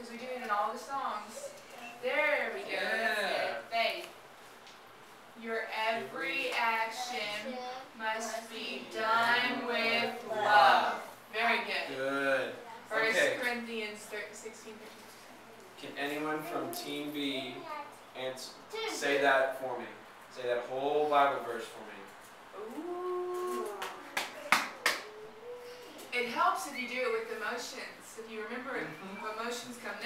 Because we do it in all the songs. There we go. Yeah. Faith. Your every action must be done with love. Very good. Good. First okay. Corinthians 16. Can anyone from Team B answer, say that for me? Say that whole Bible verse for me. Ooh. It helps if you do it with emotions. If you remember mm -hmm. emotions come